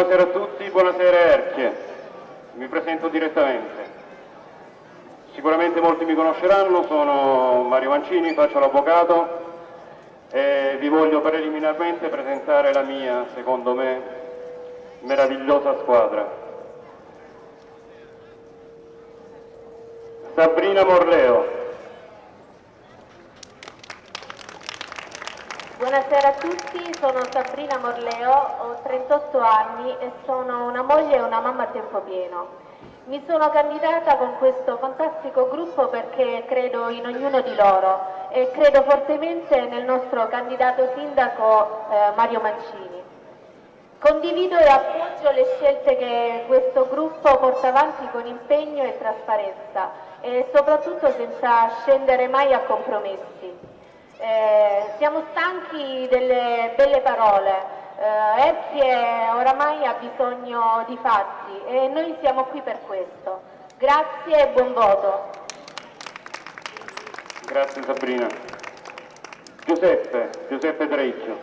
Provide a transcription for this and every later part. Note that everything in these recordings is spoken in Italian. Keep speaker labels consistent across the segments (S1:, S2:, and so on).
S1: Buonasera a tutti, buonasera Erchie. Mi presento direttamente. Sicuramente molti mi conosceranno, sono Mario Mancini, faccio l'avvocato e vi voglio preliminarmente presentare la mia, secondo me, meravigliosa squadra. Sabrina Morleo,
S2: Buonasera a tutti, sono Sabrina Morleo, ho 38 anni e sono una moglie e una mamma a tempo pieno. Mi sono candidata con questo fantastico gruppo perché credo in ognuno di loro e credo fortemente nel nostro candidato sindaco eh, Mario Mancini. Condivido e appoggio le scelte che questo gruppo porta avanti con impegno e trasparenza e soprattutto senza scendere mai a compromessi. Eh, siamo stanchi delle belle parole, eh, Erzie oramai ha bisogno di fatti e noi siamo qui per questo. Grazie e buon voto.
S1: Grazie Sabrina. Giuseppe, Giuseppe Drecchio.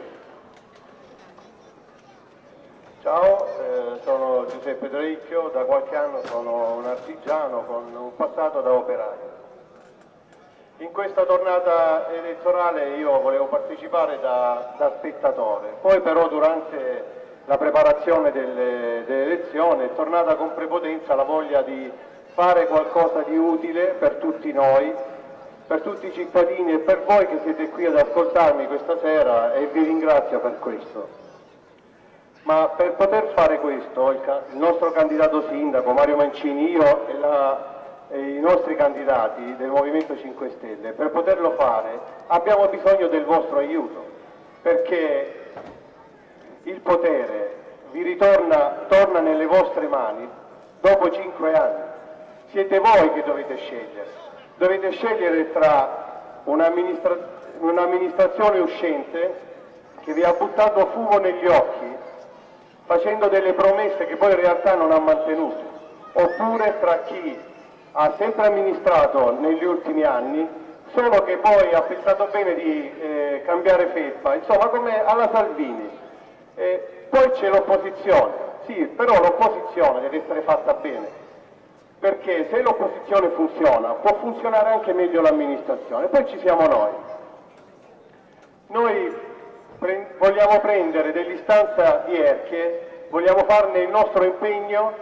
S3: Ciao, eh, sono Giuseppe Drecchio, da qualche anno sono un artigiano con un passato da operaio. In questa tornata elettorale io volevo partecipare da, da spettatore, poi però durante la preparazione delle, delle elezioni è tornata con prepotenza la voglia di fare qualcosa di utile per tutti noi, per tutti i cittadini e per voi che siete qui ad ascoltarmi questa sera e vi ringrazio per questo. Ma per poter fare questo il, il nostro candidato sindaco Mario Mancini, io e la i nostri candidati del Movimento 5 Stelle, per poterlo fare abbiamo bisogno del vostro aiuto, perché il potere vi ritorna torna nelle vostre mani dopo cinque anni. Siete voi che dovete scegliere. Dovete scegliere tra un'amministrazione uscente che vi ha buttato fumo negli occhi, facendo delle promesse che poi in realtà non ha mantenuto, oppure tra chi ha sempre amministrato negli ultimi anni, solo che poi ha pensato bene di eh, cambiare felpa, insomma come alla Salvini. Eh, poi c'è l'opposizione, sì, però l'opposizione deve essere fatta bene, perché se l'opposizione funziona può funzionare anche meglio l'amministrazione, poi ci siamo noi. Noi pre vogliamo prendere dell'istanza di Erche, vogliamo farne il nostro impegno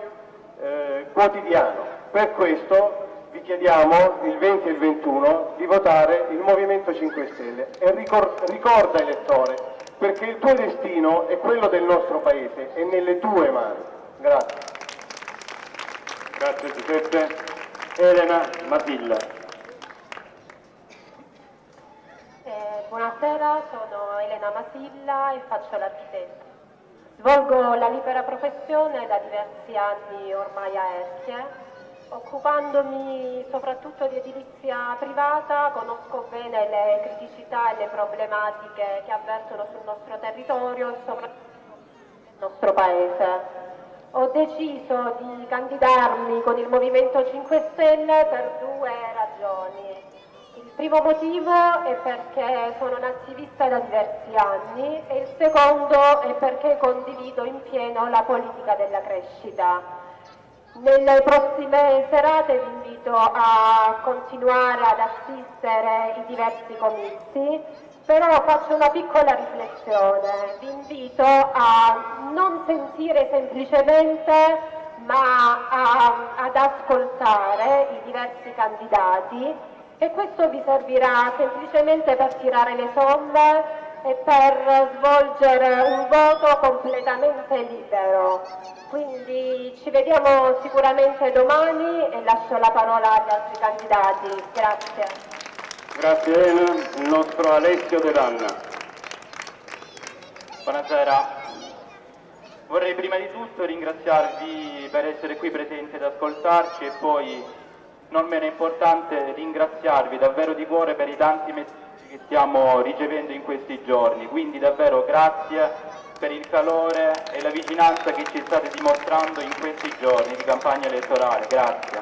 S3: eh, quotidiano per questo vi chiediamo il 20 e il 21 di votare il Movimento 5 Stelle e ricorda elettore perché il tuo destino è quello del nostro Paese, è nelle tue mani. Grazie.
S1: Grazie Giuseppe. Elena Matilla.
S2: Eh, buonasera, sono Elena Matilla e faccio l'architetto. Svolgo la libera professione da diversi anni ormai a Erchie Occupandomi soprattutto di edilizia privata conosco bene le criticità e le problematiche che avvertono sul nostro territorio e soprattutto nel nostro Paese. Ho deciso di candidarmi con il Movimento 5 Stelle per due ragioni. Il primo motivo è perché sono un'attivista da diversi anni e il secondo è perché condivido in pieno la politica della crescita. Nelle prossime serate vi invito a continuare ad assistere i diversi comizi, però faccio una piccola riflessione. Vi invito a non sentire semplicemente ma a, ad ascoltare i diversi candidati e questo vi servirà semplicemente per tirare le somme e per svolgere un voto completamente libero. Quindi ci vediamo sicuramente domani e lascio la parola agli altri candidati. Grazie.
S1: Grazie Elena. Il nostro Alessio De Lanna.
S4: Buonasera. Vorrei prima di tutto ringraziarvi per essere qui presenti ad ascoltarci e poi, non meno importante, ringraziarvi davvero di cuore per i tanti messaggi che stiamo ricevendo in questi giorni, quindi davvero grazie per il calore e la vicinanza che ci state dimostrando in questi giorni di campagna elettorale, grazie.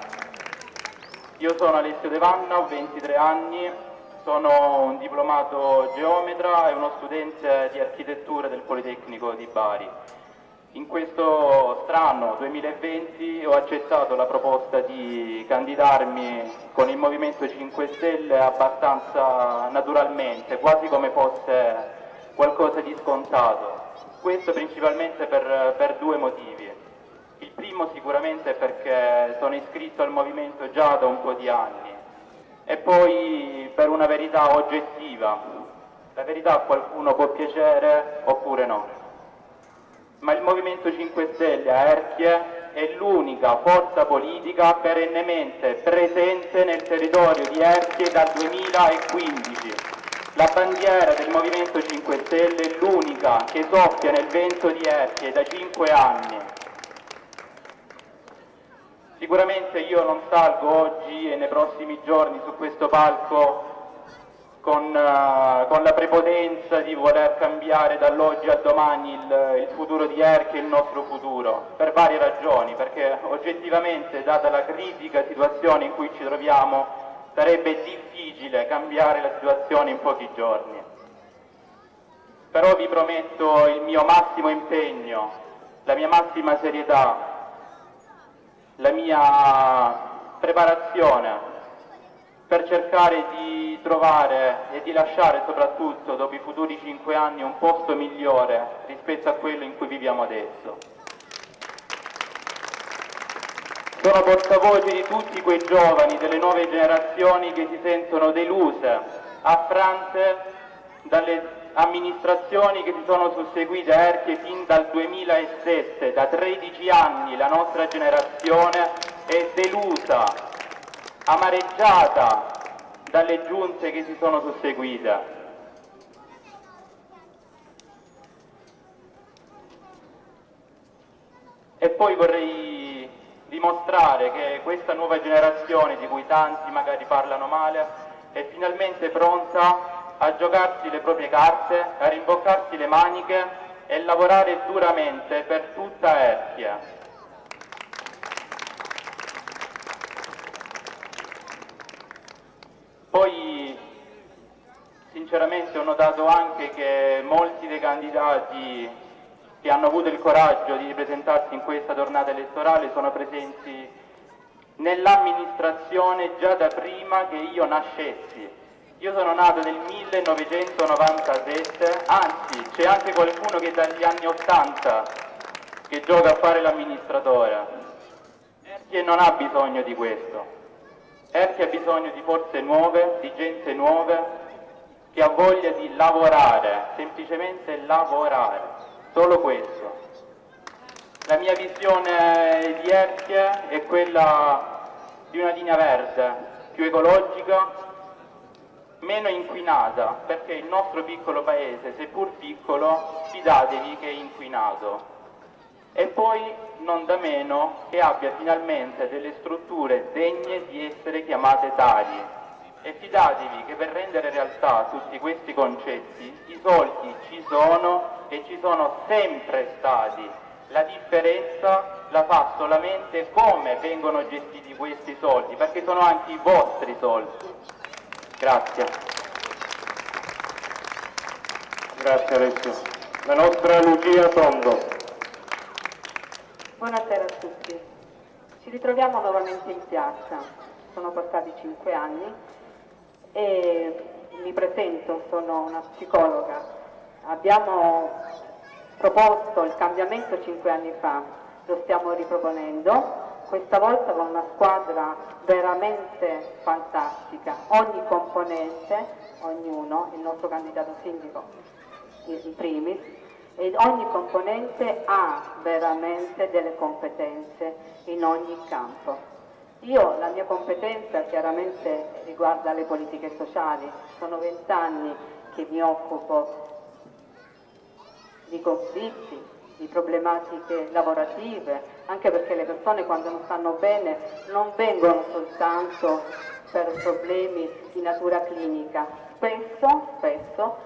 S4: Io sono Alessio De Vanna, ho 23 anni, sono un diplomato geometra e uno studente di architettura del Politecnico di Bari. In questo strano 2020 ho accettato la proposta di candidarmi con il Movimento 5 Stelle abbastanza naturalmente, quasi come fosse qualcosa di scontato. Questo principalmente per, per due motivi. Il primo sicuramente perché sono iscritto al movimento già da un po' di anni e poi per una verità oggettiva. La verità a qualcuno può piacere oppure no ma il Movimento 5 Stelle a Erchie è l'unica forza politica perennemente presente nel territorio di Erchie dal 2015. La bandiera del Movimento 5 Stelle è l'unica che soffia nel vento di Erchie da 5 anni. Sicuramente io non salgo oggi e nei prossimi giorni su questo palco con, uh, con, la prepotenza di voler cambiare dall'oggi al domani il, il futuro di Erche e il nostro futuro, per varie ragioni, perché oggettivamente, data la critica situazione in cui ci troviamo, sarebbe difficile cambiare la situazione in pochi giorni. Però vi prometto il mio massimo impegno, la mia massima serietà, la mia preparazione per cercare di trovare e di lasciare soprattutto dopo i futuri cinque anni un posto migliore rispetto a quello in cui viviamo adesso. Sono portavoce di tutti quei giovani delle nuove generazioni che si sentono deluse, affrante dalle amministrazioni che si sono susseguite a Erchie fin dal 2007, da 13 anni la nostra generazione è delusa amareggiata dalle giunte che si sono susseguite. E poi vorrei dimostrare che questa nuova generazione, di cui tanti magari parlano male, è finalmente pronta a giocarsi le proprie carte, a rimboccarsi le maniche e lavorare duramente per tutta Erchia. Poi sinceramente ho notato anche che molti dei candidati che hanno avuto il coraggio di presentarsi in questa tornata elettorale sono presenti nell'amministrazione già da prima che io nascessi. Io sono nato nel 1997, anzi c'è anche qualcuno che dagli anni 80 che gioca a fare l'amministratore e non ha bisogno di questo. Erti ha bisogno di forze nuove, di gente nuove, che ha voglia di lavorare, semplicemente lavorare, solo questo. La mia visione di Erchie è quella di una linea verde, più ecologica, meno inquinata, perché il nostro piccolo paese, seppur piccolo, fidatevi che è inquinato e poi non da meno che abbia finalmente delle strutture degne di essere chiamate tali. E fidatevi che per rendere realtà tutti questi concetti i soldi ci sono e ci sono sempre stati. La differenza la fa solamente come vengono gestiti questi soldi, perché sono anche i vostri soldi. Grazie.
S1: Grazie Alessio. La nostra Lucia Tondo.
S5: Buonasera a tutti. Ci ritroviamo nuovamente in piazza. Sono passati cinque anni e mi presento, sono una psicologa. Abbiamo proposto il cambiamento cinque anni fa, lo stiamo riproponendo, questa volta con una squadra veramente fantastica. Ogni componente, ognuno, il nostro candidato sindaco in primis, e ogni componente ha veramente delle competenze in ogni campo. Io la mia competenza chiaramente riguarda le politiche sociali, sono vent'anni che mi occupo di conflitti, di problematiche lavorative, anche perché le persone quando non stanno bene non vengono soltanto per problemi di natura clinica, spesso, spesso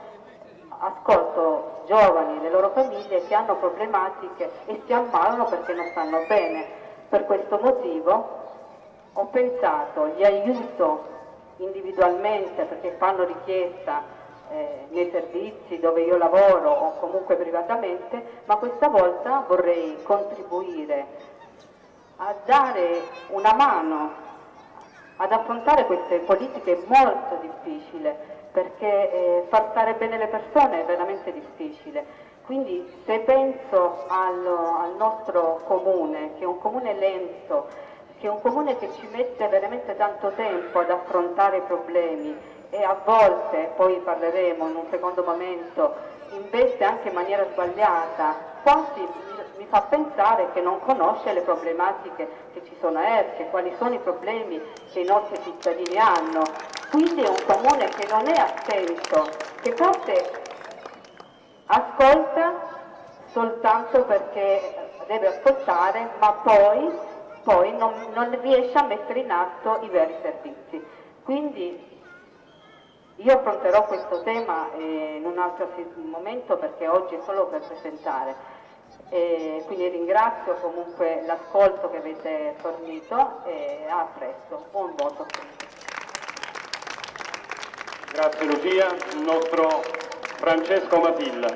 S5: ascolto giovani e le loro famiglie che hanno problematiche e si ammalano perché non stanno bene. Per questo motivo ho pensato, li aiuto individualmente perché fanno richiesta eh, nei servizi dove io lavoro o comunque privatamente, ma questa volta vorrei contribuire a dare una mano ad affrontare queste politiche molto difficili perché eh, far stare bene le persone è veramente difficile. Quindi se penso al, al nostro comune, che è un comune lento, che un comune che ci mette veramente tanto tempo ad affrontare i problemi e a volte, poi parleremo in un secondo momento, investe anche in maniera sbagliata, quasi mi fa pensare che non conosce le problematiche che ci sono a Erche, quali sono i problemi che i nostri cittadini hanno. Quindi è un comune che non è attento, che forse ascolta soltanto perché deve ascoltare, ma poi, poi non, non riesce a mettere in atto i veri servizi. Quindi io affronterò questo tema eh, in un altro momento perché oggi è solo per presentare. E quindi ringrazio comunque l'ascolto che avete fornito e a presto. Buon voto.
S1: Grazie Lucia. Il nostro Francesco Matilla.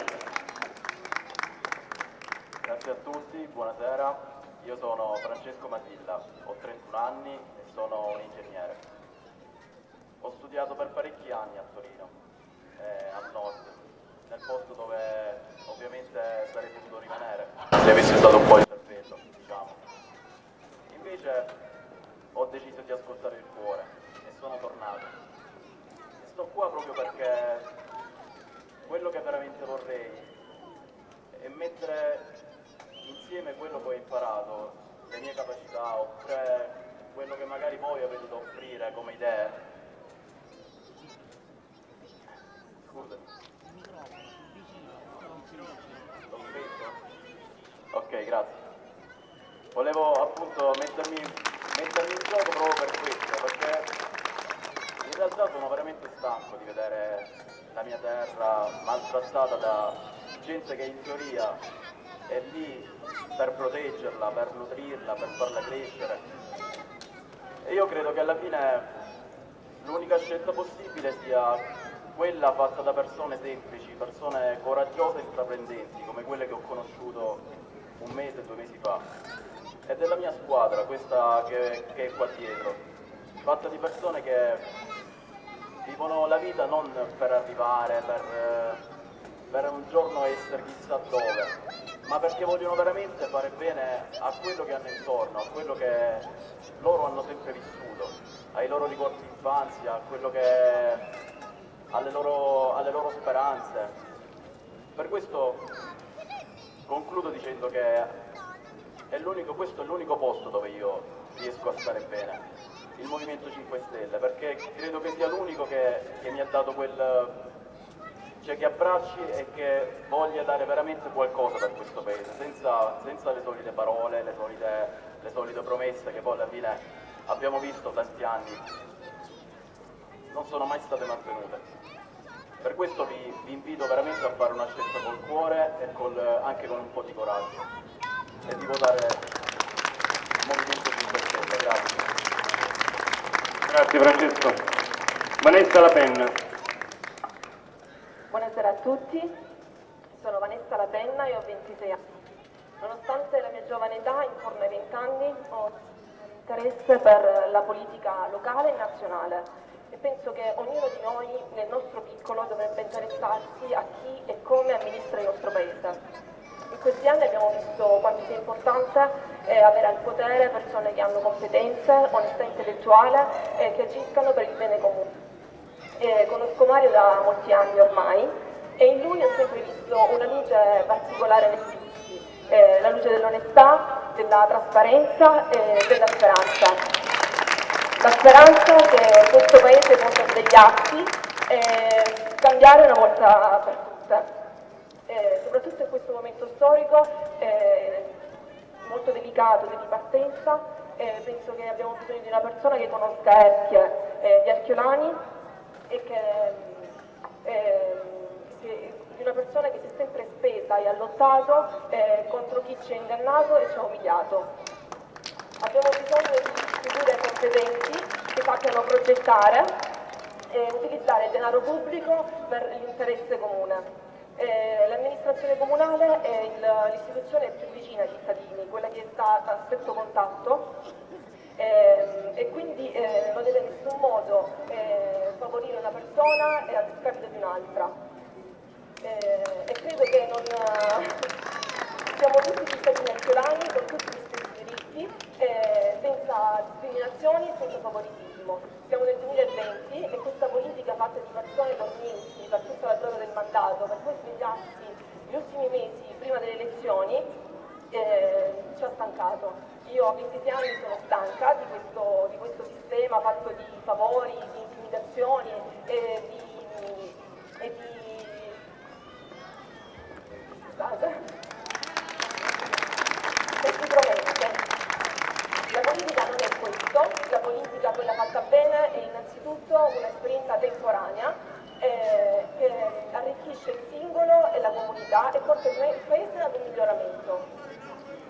S6: Grazie a tutti, buonasera. Io sono Francesco Matilla, ho 31 anni e sono un ingegnere. Ho studiato per parecchi anni a Torino, eh, al nord, nel posto dove ovviamente sarei potuto rimanere se avessi usato un po' il cervello, diciamo. Invece ho deciso di ascoltare il cuore e sono tornato. E sto qua proprio perché quello che veramente vorrei è mettere insieme quello che imparato, le mie capacità, oppure quello che magari voi avete da offrire come idee Scusami. Ok, grazie. Volevo appunto mettermi, mettermi in gioco proprio per questo, perché in realtà sono veramente stanco di vedere la mia terra maltrattata da gente che in teoria è lì per proteggerla, per nutrirla, per farla crescere. E io credo che alla fine l'unica scelta possibile sia quella fatta da persone semplici, persone coraggiose e intraprendenti, come quelle che ho conosciuto un mese, due mesi fa. È della mia squadra, questa che, che è qua dietro, fatta di persone che vivono la vita non per arrivare, per, per un giorno essere chissà dove, ma perché vogliono veramente fare bene a quello che hanno intorno, a quello che loro hanno sempre vissuto, ai loro ricordi di infanzia, che alle loro, alle loro speranze. Per questo concludo dicendo che è questo è l'unico posto dove io riesco a stare bene, il Movimento 5 Stelle, perché credo che sia l'unico che, che mi ha dato quel cioè che abbracci e che voglia dare veramente qualcosa per questo paese, senza, senza le solite parole, le solite, le solite promesse che poi alla fine abbiamo visto tanti anni non sono mai state mantenute. Per questo vi, vi, invito veramente a fare una scelta col cuore e col, anche con un po' di coraggio e di votare il Movimento 5 Stelle. Grazie.
S1: Grazie Francesco. Vanessa La Penna.
S7: Buonasera a tutti, sono Vanessa La Penna e ho 26 anni. Nonostante la mia giovane età, intorno ai 20 anni, ho interesse per la politica locale e nazionale e penso che ognuno di noi nel nostro piccolo dovrebbe interessarsi a chi e come amministra il nostro paese. In questi anni abbiamo visto quanto sia importante eh, avere al potere persone che hanno competenze, onestà intellettuale e eh, che agiscano per il bene comune. Eh, conosco Mario da molti anni ormai e in lui ho sempre visto una luce particolare nel tutti, eh, la luce dell'onestà, della trasparenza e della speranza la speranza che questo Paese possa svegliarsi e cambiare una volta per tutte. Eh, soprattutto in questo momento storico eh, molto delicato di ripartenza, eh, penso che abbiamo bisogno di una persona che conosca Erchie, eh, gli Archiolani e che, eh, che, di una persona che si è sempre spesa e ha lottato eh, contro chi ci ha ingannato e ci ha umiliato. Abbiamo bisogno di figure competenti che sappiano progettare e utilizzare il denaro pubblico per l'interesse comune. Eh, l'amministrazione comunale è l'istituzione più vicina ai cittadini, quella che sta a stretto contatto eh, e quindi eh, non deve in nessun modo eh, favorire una persona a discapito di un'altra. Eh, e credo che non, siamo tutti cittadini anziolani con tutti gli stessi diritti, senza discriminazioni, senza favoritismo. Siamo nel 2020 e questa politica fatta di persone dormienti per tutta la durata del mandato, per poi svegliarsi gli ultimi mesi prima delle elezioni, eh, ci ha stancato. Io a 26 anni sono stanca di questo, di questo sistema fatto di favori, di intimidazioni e di, e di... Scusate. La politica quella fatta bene è innanzitutto un'esperienza temporanea eh, che arricchisce il singolo e la comunità e porta il paese ad un miglioramento.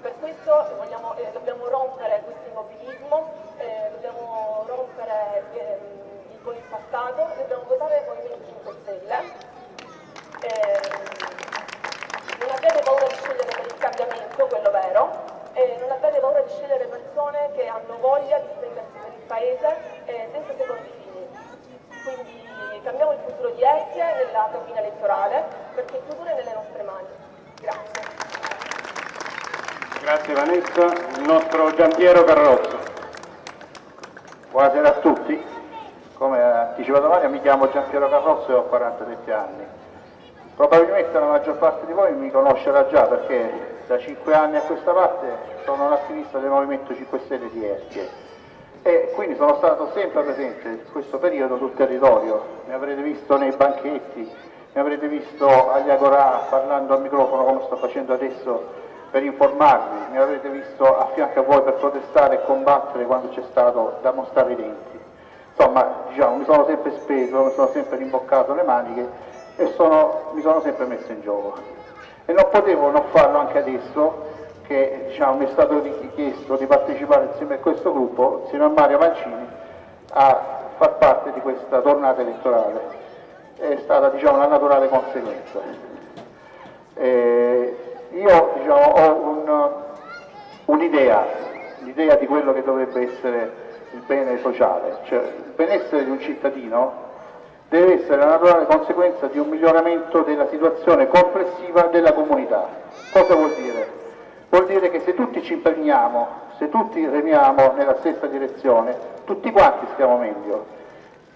S7: Per questo vogliamo, eh, dobbiamo rompere questo immobilismo, eh, dobbiamo rompere eh, con il passato, dobbiamo votare il Movimento 5 Stelle. Eh, non avete paura di scegliere per il cambiamento, quello vero, non avete paura di scegliere persone che hanno voglia di spendersi per il Paese eh, senza secondi fini. Quindi cambiamo il futuro di Ecce nella cabina elettorale perché il futuro è nelle nostre mani. Grazie.
S1: Grazie Vanessa. Il nostro Giampiero Carrozzo.
S8: Buonasera a tutti. Come ha anticipato Mario mi chiamo Giampiero Carrozzo e ho 47 anni. Probabilmente la maggior parte di voi mi conoscerà già perché da 5 anni a questa parte sono un attivista del Movimento 5 Stelle di Erchie e quindi sono stato sempre presente in questo periodo sul territorio. Mi avrete visto nei banchetti, mi avrete visto agli Agorà parlando al microfono come sto facendo adesso per informarvi, mi avrete visto a fianco a voi per protestare e combattere quando c'è stato da mostrare i denti. Insomma, diciamo, mi sono sempre speso, mi sono sempre rimboccato le maniche e sono, mi sono sempre messo in gioco. E non potevo non farlo anche adesso che diciamo, mi è stato richiesto di partecipare insieme a questo gruppo, insieme a Mario Mancini, a far parte di questa tornata elettorale. È stata diciamo, una naturale conseguenza. E io diciamo, ho un'idea, un l'idea di quello che dovrebbe essere il bene sociale, cioè il benessere di un cittadino deve essere la naturale conseguenza di un miglioramento della situazione complessiva della comunità. Cosa vuol dire? Vuol dire che se tutti ci impegniamo, se tutti remiamo nella stessa direzione, tutti quanti stiamo meglio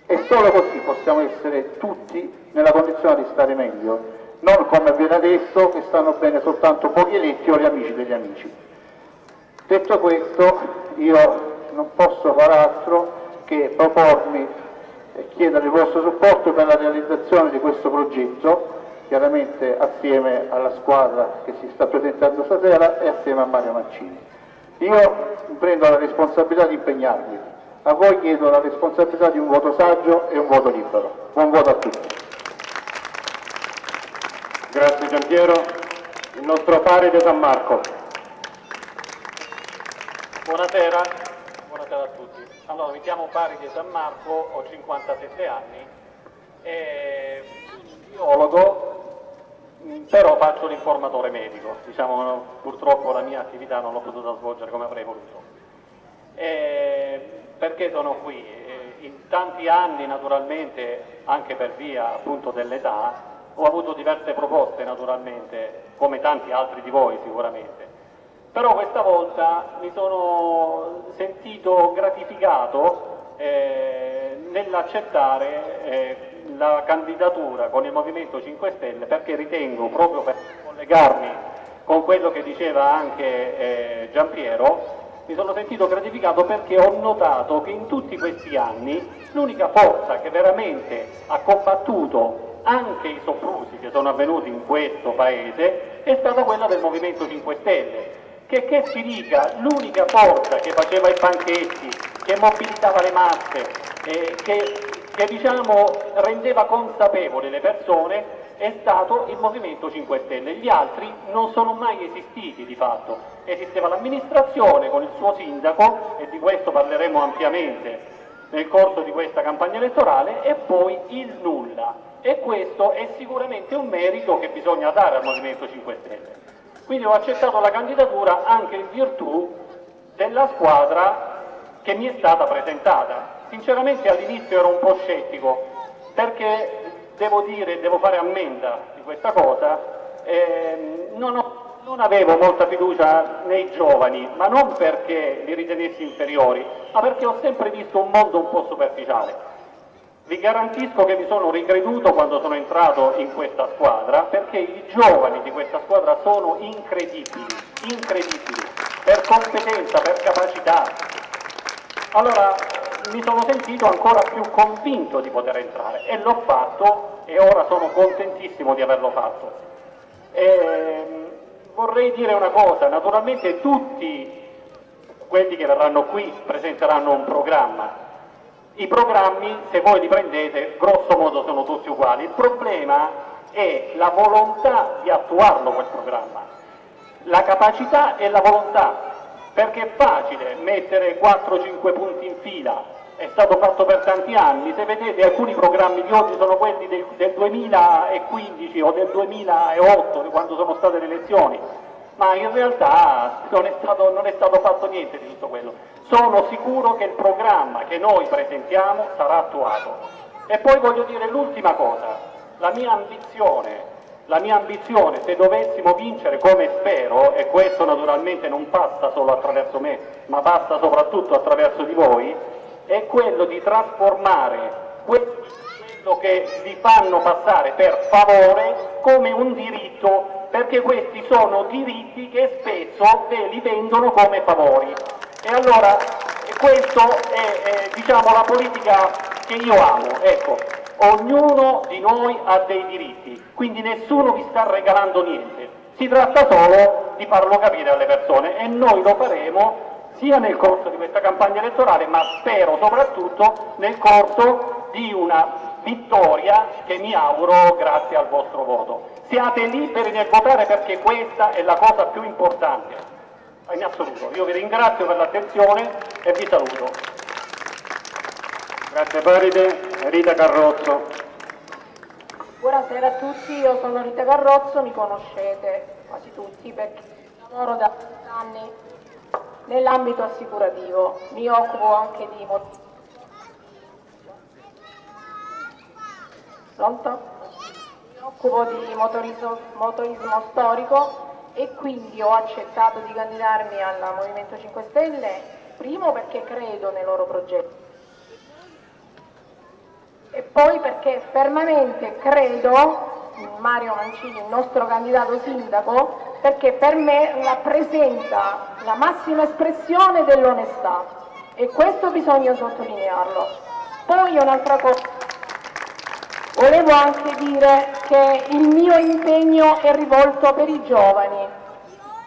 S8: e solo così possiamo essere tutti nella condizione di stare meglio non come avviene adesso che stanno bene soltanto pochi eletti o gli amici degli amici. Detto questo io non posso far altro che propormi e chiedere il vostro supporto per la realizzazione di questo progetto, chiaramente assieme alla squadra che si sta presentando stasera e assieme a Mario Mancini. Io prendo la responsabilità di impegnarmi, a voi chiedo la responsabilità di un voto saggio e un voto libero. Buon voto a tutti.
S1: Grazie Giampiero. Il nostro pari di San Marco.
S9: Buonasera. Buonasera a tutti. Allora, mi chiamo Pari di San Marco, ho 57 anni, e biologo, però faccio l'informatore medico. Diciamo, purtroppo la mia attività non l'ho potuta svolgere come avrei voluto. E perché sono qui? In tanti anni, naturalmente, anche per via appunto dell'età, ho avuto diverse proposte naturalmente, come tanti altri di voi sicuramente, però questa volta mi sono sentito gratificato eh, nell'accettare eh, la candidatura con il Movimento 5 Stelle perché ritengo, proprio per collegarmi con quello che diceva anche eh, Giampiero, mi sono sentito gratificato perché ho notato che in tutti questi anni l'unica forza che veramente ha combattuto anche i soprusi che sono avvenuti in questo Paese è stata quella del Movimento 5 Stelle, che che si dica l'unica forza che faceva i banchetti, che mobilitava le masse, eh, che, che diciamo, rendeva consapevoli le persone è stato il Movimento 5 Stelle, gli altri non sono mai esistiti di fatto. Esisteva l'amministrazione con il suo sindaco, e di questo parleremo ampiamente nel corso di questa campagna elettorale e poi il nulla. E questo è sicuramente un merito che bisogna dare al Movimento 5 Stelle. Quindi ho accettato la candidatura anche in virtù della squadra che mi è stata presentata. Sinceramente all'inizio ero un po' scettico perché devo dire, devo fare ammenda di questa cosa, eh, non, ho, non avevo molta fiducia nei giovani, ma non perché li ritenessi inferiori, ma perché ho sempre visto un mondo un po' superficiale. Vi garantisco che mi sono ricreduto quando sono entrato in questa squadra perché i giovani di questa squadra sono incredibili, incredibili, per competenza, per capacità. Allora mi sono sentito ancora più convinto di poter entrare e l'ho fatto e ora sono contentissimo di averlo fatto. E, vorrei dire una cosa, naturalmente tutti quelli che verranno qui presenteranno un programma. I programmi, se voi li prendete, grosso modo sono tutti uguali. Il problema è la volontà di attuarlo quel programma, la capacità e la volontà, perché è facile mettere 4-5 punti in fila, è stato fatto per tanti anni, se vedete alcuni programmi di oggi sono quelli del, del 2015 o del 2008, quando sono state le elezioni, ma in realtà non è, stato, non è stato fatto niente di tutto quello. Sono sicuro che il programma che noi presentiamo sarà attuato. E poi voglio dire l'ultima cosa, la mia ambizione la mia ambizione, se dovessimo vincere come spero, e questo naturalmente non passa solo attraverso me, ma passa soprattutto attraverso di voi, è quello di trasformare quello che vi fanno passare per favore come un diritto, perché questi sono diritti che spesso ve li vendono come favori. E allora questa è, è diciamo, la politica che io amo. Ecco, ognuno di noi ha dei diritti, quindi nessuno vi sta regalando niente. Si tratta solo di farlo capire alle persone e noi lo faremo sia nel corso di questa campagna elettorale, ma spero soprattutto nel corso di una vittoria che mi auguro grazie al vostro voto. Siate liberi nel votare perché questa è la cosa più importante in assoluto. Io vi ringrazio per l'attenzione e vi saluto.
S1: Grazie Paride. Rita Carrozzo.
S10: Buonasera a tutti, io sono Rita Carrozzo, mi conoscete quasi tutti perché lavoro da anni nell'ambito assicurativo, mi occupo anche di Pronto? Occupo di motorismo, motorismo storico e quindi ho accettato di candidarmi al Movimento 5 Stelle, primo perché credo nei loro progetti e poi perché fermamente credo in Mario Mancini, il nostro candidato sindaco, perché per me rappresenta la massima espressione dell'onestà e questo bisogna sottolinearlo. Poi un'altra cosa, volevo anche dire che il mio impegno è rivolto per i giovani.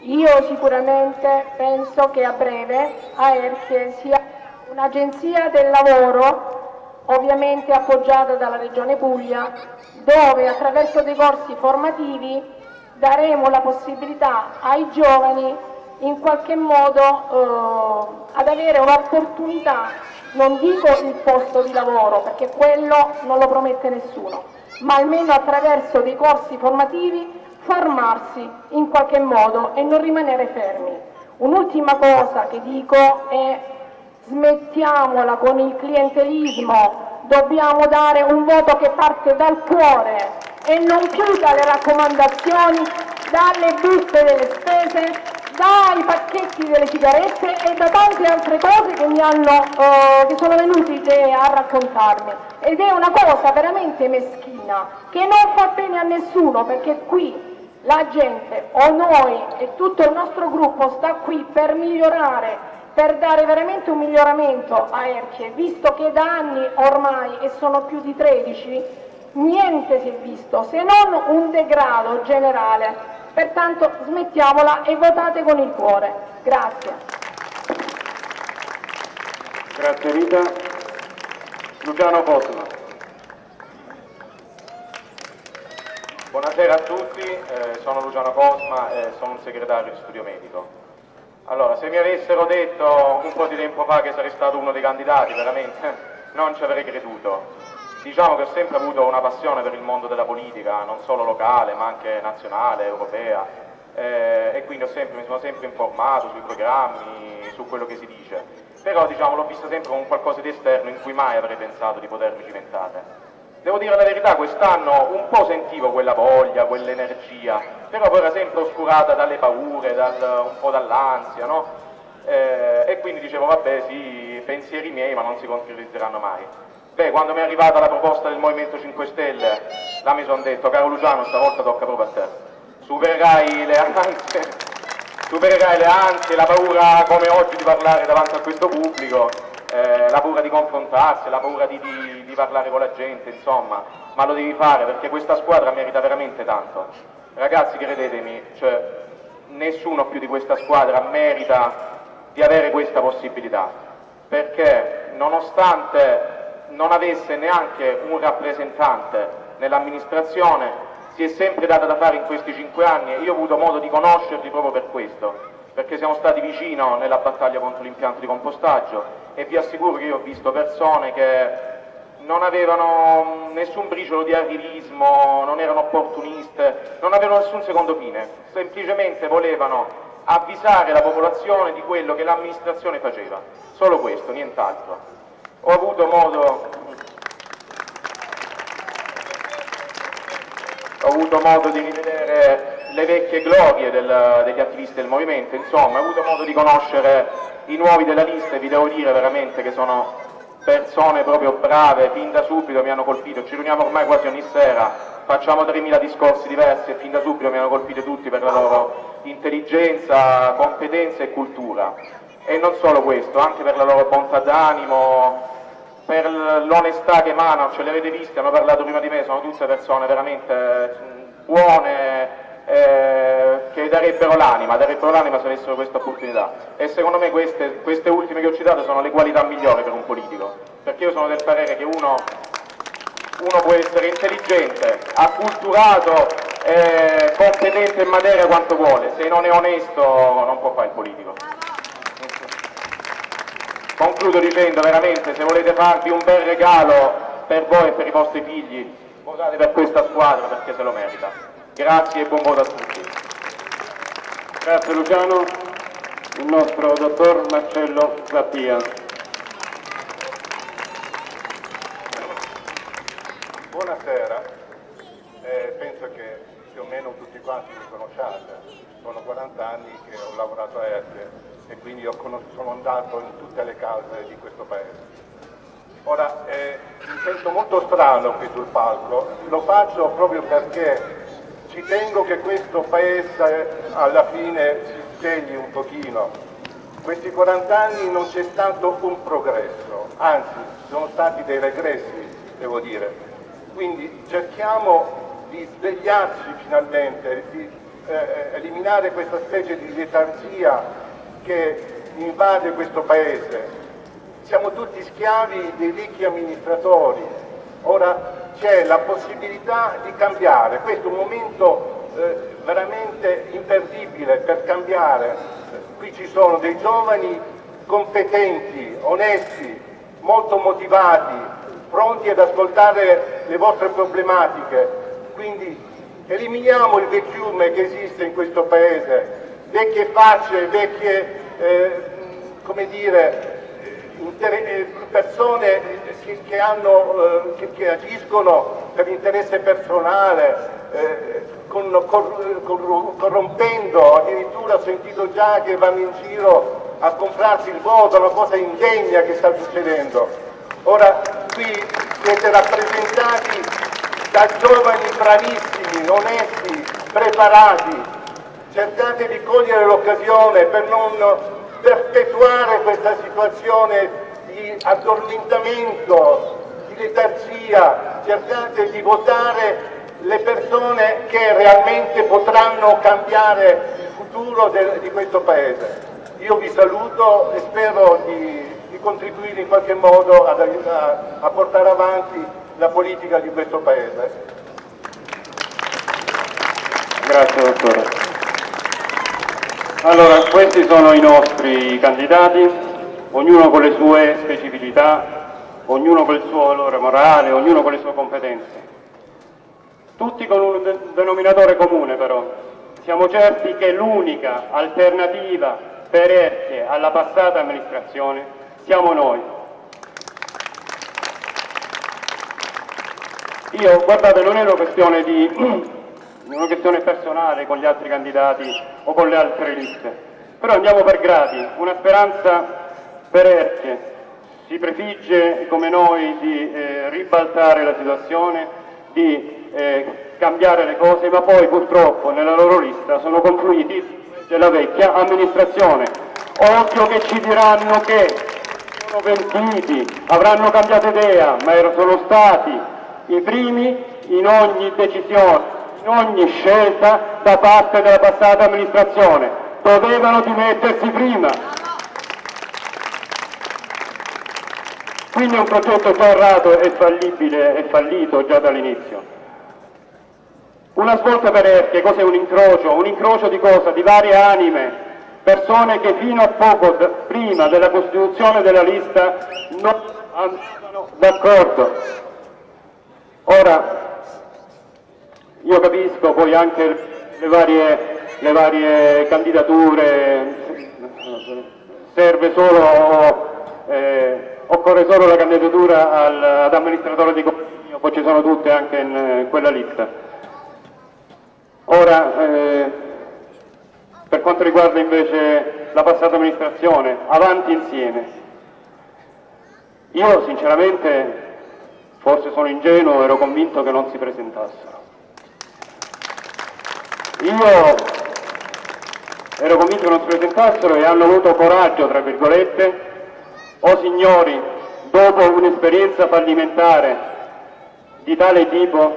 S10: Io sicuramente penso che a breve AERCHE sia un'agenzia del lavoro ovviamente appoggiata dalla Regione Puglia, dove attraverso dei corsi formativi daremo la possibilità ai giovani in qualche modo eh, ad avere un'opportunità, non dico il posto di lavoro perché quello non lo promette nessuno, ma almeno attraverso dei corsi formativi formarsi in qualche modo e non rimanere fermi. Un'ultima cosa che dico è smettiamola con il clientelismo, dobbiamo dare un voto che parte dal cuore e non più dalle raccomandazioni, dalle buste delle spese, dai pacchetti delle sigarette e da tante altre cose che, mi hanno, eh, che sono venute a raccontarmi. Ed è una cosa veramente meschina che non fa bene a nessuno perché qui la gente o noi e tutto il nostro gruppo sta qui per migliorare per dare veramente un miglioramento a Erchie, visto che da anni ormai, e sono più di 13, niente si è visto se non un degrado generale. Pertanto smettiamola e votate con il cuore. Grazie.
S1: Grazie Rita. Luciano Cosma.
S11: Buonasera a tutti, eh, sono Luciano Cosma e sono un segretario di studio medico. Allora, se mi avessero detto un po' di tempo fa che sarei stato uno dei candidati, veramente non ci avrei creduto. Diciamo che ho sempre avuto una passione per il mondo della politica, non solo locale ma anche nazionale, europea, eh, e quindi sempre, mi sono sempre informato sui programmi, su quello che si dice. Però diciamo, l'ho vista sempre come qualcosa di esterno in cui mai avrei pensato di potermi cimentare. Devo dire la verità, quest'anno un po' sentivo quella voglia, quell'energia, però poi era sempre oscurata dalle paure, dal, un po' dall'ansia, no? Eh, e quindi dicevo, vabbè, sì, pensieri miei, ma non si concretizzeranno mai. Beh, quando mi è arrivata la proposta del Movimento 5 Stelle, là mi sono detto, caro Luciano, stavolta tocca proprio a te. Supererai le ansie, supererai le ansie, la paura come oggi di parlare davanti a questo pubblico, eh, la paura di confrontarsi, la paura di, di, di, parlare con la gente, insomma, ma lo devi fare perché questa squadra merita veramente tanto. Ragazzi, credetemi, cioè, nessuno più di questa squadra merita di avere questa possibilità, perché nonostante non avesse neanche un rappresentante nell'amministrazione, si è sempre data da fare in questi cinque anni e io ho avuto modo di conoscerli proprio per questo perché siamo stati vicino nella battaglia contro l'impianto di compostaggio e vi assicuro che io ho visto persone che non avevano nessun briciolo di arrivismo, non erano opportuniste, non avevano nessun secondo fine, semplicemente volevano avvisare la popolazione di quello che l'amministrazione faceva, solo questo, nient'altro. Ho avuto modo ho avuto modo di rivedere le vecchie glorie del, degli attivisti del movimento, insomma, ho avuto modo di conoscere i nuovi della lista e vi devo dire veramente che sono persone proprio brave, fin da subito mi hanno colpito, ci riuniamo ormai quasi ogni sera, facciamo 3.000 discorsi diversi e fin da subito mi hanno colpito tutti per la loro intelligenza, competenza e cultura. E non solo questo, anche per la loro bontà d'animo, per l'onestà che emanano, ce le avete viste, hanno parlato prima di me, sono tutte persone veramente buone, eh, che darebbero l'anima, darebbero l'anima se avessero questa opportunità. E secondo me queste, queste, ultime che ho citato sono le qualità migliori per un politico, perché io sono del parere che uno, uno può essere intelligente, acculturato, eh, competente in materia quanto vuole, se non è onesto non può fare il politico. Concludo dicendo veramente, se volete farvi un bel regalo per voi e per i vostri figli, votate per questa squadra perché se lo merita. Grazie e buon voto a tutti.
S1: Grazie Luciano. Il nostro dottor Marcello Zappia.
S12: Buonasera, eh, penso che più o meno tutti quanti mi conosciate, sono 40 anni che ho lavorato a Erge e quindi sono andato in tutte le case di questo paese. Ora, eh, mi sento molto strano qui sul palco, lo faccio proprio perché ci tengo che questo Paese alla fine si svegli un pochino. Questi 40 anni non c'è stato un progresso, anzi sono stati dei regressi, devo dire. Quindi cerchiamo di svegliarci finalmente, di eh, eliminare questa specie di letargia che invade questo Paese. Siamo tutti schiavi dei ricchi amministratori. Ora c'è la possibilità di cambiare, questo è un momento eh, veramente imperdibile per cambiare, qui ci sono dei giovani competenti, onesti, molto motivati, pronti ad ascoltare le vostre problematiche, quindi eliminiamo il vecchiume che esiste in questo paese, vecchie facce, vecchie, eh, come dire, eh, persone che, che, hanno, eh, che, che, agiscono per interesse personale, eh, con, cor, cor, corrompendo, addirittura ho sentito già che vanno in giro a comprarsi il voto, una cosa indegna che sta succedendo. Ora qui siete rappresentati da giovani bravissimi, onesti, preparati, cercate di cogliere l'occasione per non perpetuare questa situazione di addormentamento, di letargia, cercate di votare le persone che realmente potranno cambiare il futuro de, di questo Paese. Io vi saluto e spero di, di contribuire in qualche modo ad, a, a portare avanti la politica di questo Paese.
S1: Grazie dottore. Allora, questi sono i nostri candidati, ognuno con le sue specificità ognuno con il suo valore morale, ognuno con le sue competenze. Tutti con un de- denominatore comune però. Siamo certi che l'unica alternativa per Erchie alla passata amministrazione siamo noi. Io, guardate, non è una questione, di, una questione personale con gli altri candidati o con le altre liste, però andiamo per gradi, una speranza per Erchie si prefigge come noi di eh, ribaltare la situazione, di eh, cambiare le cose, ma poi purtroppo nella loro lista sono confluiti della vecchia amministrazione. Occhio che ci diranno che sono pentiti, avranno cambiato idea, ma erano sono stati i primi in ogni decisione, ogni scelta da parte della passata amministrazione. Dovevano dimettersi prima. Quindi è un progetto già errato e fallibile e fallito già dall'inizio. Una svolta per Erche, cos'è un incrocio? Un incrocio di cosa? Di varie anime, persone che fino a poco prima della costituzione della lista non andavano d'accordo. Ora, io capisco poi anche le varie, le varie candidature, serve solo, eh, occorre solo la candidatura al, ad amministratore di condominio, poi ci sono tutte anche in quella lista. Ora, eh, per quanto riguarda invece la passata amministrazione, avanti insieme. Io sinceramente, forse sono ingenuo, ero convinto che non si presentassero. Io ero convinto che non si presentassero e hanno avuto coraggio, tra virgolette, o signori, dopo un'esperienza fallimentare di tale tipo,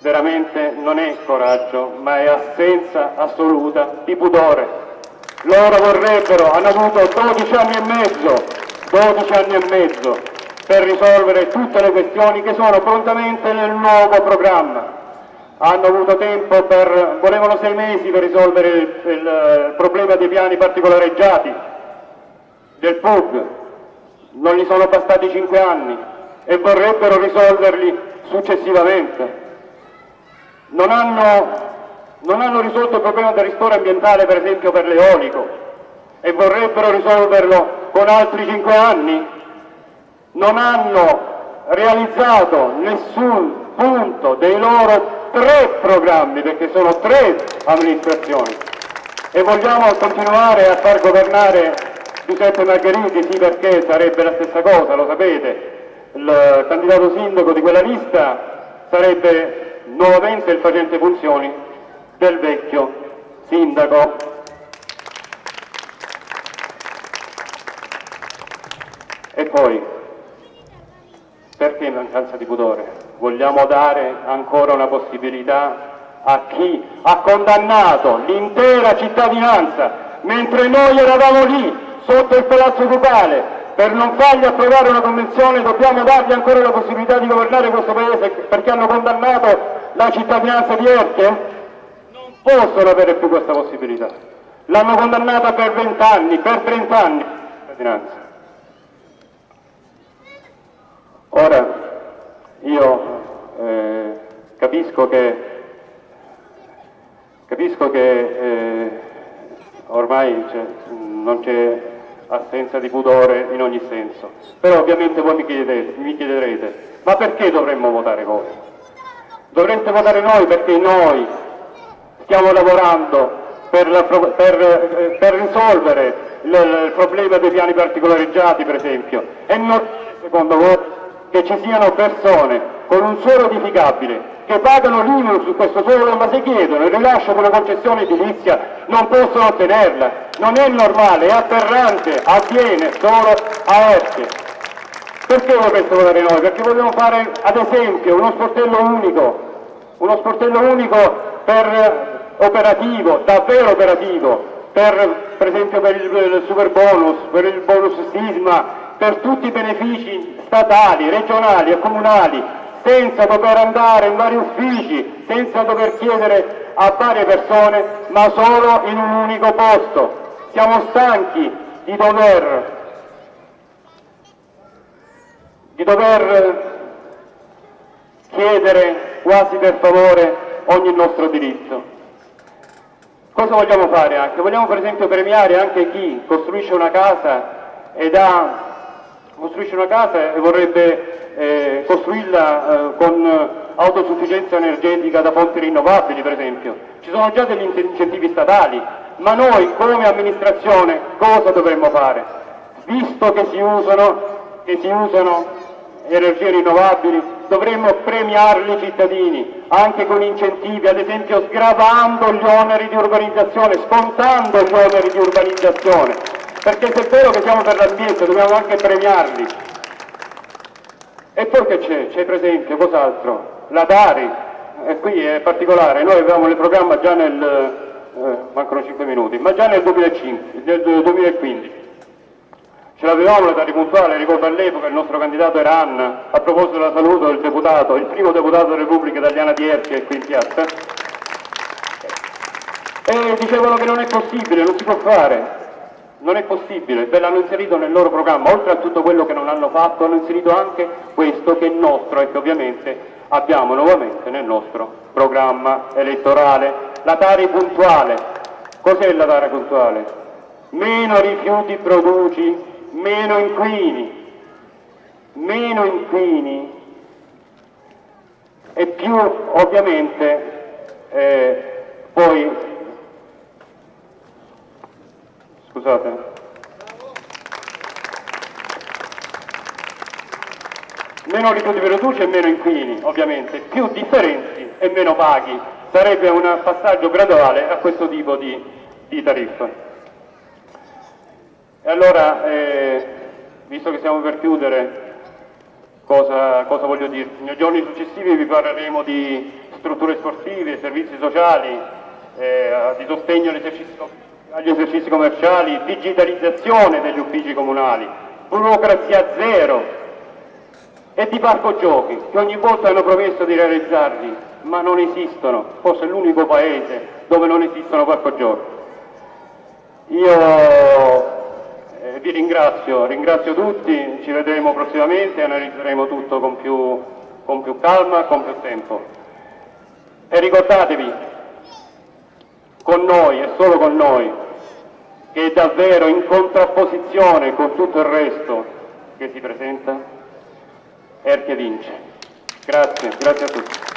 S1: veramente non è coraggio, ma è assenza assoluta di pudore. Loro vorrebbero, hanno avuto 12 anni e mezzo, 12 anni e mezzo per risolvere tutte le questioni che sono prontamente nel nuovo programma. Hanno avuto tempo per, volevano sei mesi per risolvere il, il problema dei piani particolareggiati, del PUG, non gli sono bastati cinque anni e vorrebbero risolverli successivamente. Non hanno, non hanno risolto il problema del ristoro ambientale per esempio per l'eolico e vorrebbero risolverlo con altri cinque anni, non hanno realizzato nessun punto dei loro tre programmi, perché sono tre amministrazioni, e vogliamo continuare a far governare Giuseppe Margheriti, sì perché sarebbe la stessa cosa, lo sapete, il candidato sindaco di quella lista sarebbe nuovamente il facente funzioni del vecchio sindaco. E poi, perché mancanza di pudore? Vogliamo dare ancora una possibilità a chi ha condannato l'intera cittadinanza, mentre noi eravamo lì, sotto il Palazzo Ducale, per non fargli approvare una convenzione dobbiamo dargli ancora la possibilità di governare questo Paese perché hanno condannato la cittadinanza di Erche? Non possono avere più questa possibilità. L'hanno condannata per 20 anni, per 30 anni cittadinanza. Ora io eh, capisco che, capisco che eh, ormai non c'è assenza di pudore in ogni senso, però ovviamente voi mi chiederete, mi chiederete ma perché dovremmo votare voi? Dovreste votare noi perché noi stiamo lavorando per, la, per, eh, per risolvere il, il, problema dei piani particolareggiati per esempio e non secondo voi che ci siano persone con un suolo edificabile che pagano l'IMU su questo suolo ma se chiedono il rilascio di una concessione edilizia non possono ottenerla, non è normale, è aberrante, avviene solo a Erche. Perché dovreste votare noi? Perché vogliamo fare ad esempio uno sportello unico, uno sportello unico per operativo, davvero operativo, per, per esempio per il, il super bonus, per il bonus sisma, per tutti i benefici statali, regionali e comunali, senza dover andare in vari uffici, senza dover chiedere a varie persone, ma solo in un unico posto. Siamo stanchi di dover, di dover chiedere quasi per favore ogni nostro diritto. Cosa vogliamo fare anche? Vogliamo per esempio premiare anche chi costruisce una casa ed ha, costruisce una casa e vorrebbe eh, costruirla eh, con autosufficienza energetica da fonti rinnovabili per esempio. Ci sono già degli incentivi statali, ma noi come amministrazione cosa dovremmo fare? Visto che si usano, che si usano energie rinnovabili, dovremmo premiarli i cittadini, anche con incentivi, ad esempio sgravando gli oneri di urbanizzazione, scontando gli oneri di urbanizzazione, perché se è vero che siamo per l'ambiente dobbiamo anche premiarli. E poi che c'è? C'è per esempio, cos'altro? La Tari, e qui è particolare, noi avevamo il programma già nel, eh, mancano 5 minuti, ma già nel, 2005, nel 2015 Ce l'avevamo la data puntuale, ricordo all'epoca il nostro candidato era Anna, a proposito della salute del deputato, il primo deputato della Repubblica Italiana di Erchia qui in piazza, e dicevano che non è possibile, non si può fare, non è possibile, ve l'hanno inserito nel loro programma, oltre a tutto quello che non hanno fatto, hanno inserito anche questo che è nostro e che ovviamente abbiamo nuovamente nel nostro programma elettorale. La Tari puntuale, cos'è la Tari puntuale? Meno rifiuti produci, meno inquini, meno inquini e più ovviamente eh, poi scusate. Meno rifiuti produci e meno inquini ovviamente. Più differenzi e meno paghi sarebbe un passaggio graduale a questo tipo di, di tariffa. E allora, eh, visto che stiamo per chiudere, cosa, cosa voglio dire? Nei giorni successivi vi parleremo di strutture sportive, servizi sociali, eh, di sostegno agli esercizi, agli esercizi commerciali, digitalizzazione degli uffici comunali, burocrazia zero e di parco giochi, che ogni volta hanno promesso di realizzarli, ma non esistono, forse è l'unico paese dove non esistono parco giochi. Io eh, vi ringrazio, ringrazio tutti, ci vedremo prossimamente e analizzeremo tutto con più, con più calma, con più tempo. E ricordatevi, con noi e solo con noi, che è davvero in contrapposizione con tutto il resto che si presenta, Erchia vince. Grazie, grazie a tutti.